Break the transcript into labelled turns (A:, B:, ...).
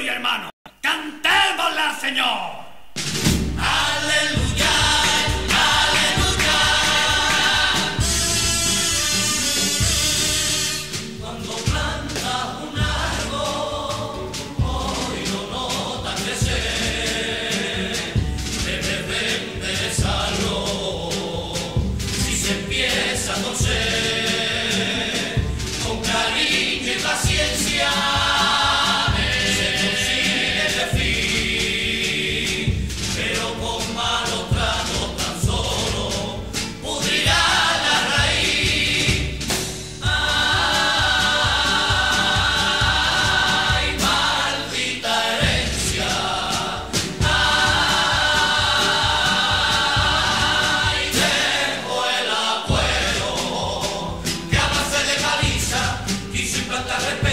A: aleluya, hermano.
B: Quiso implantar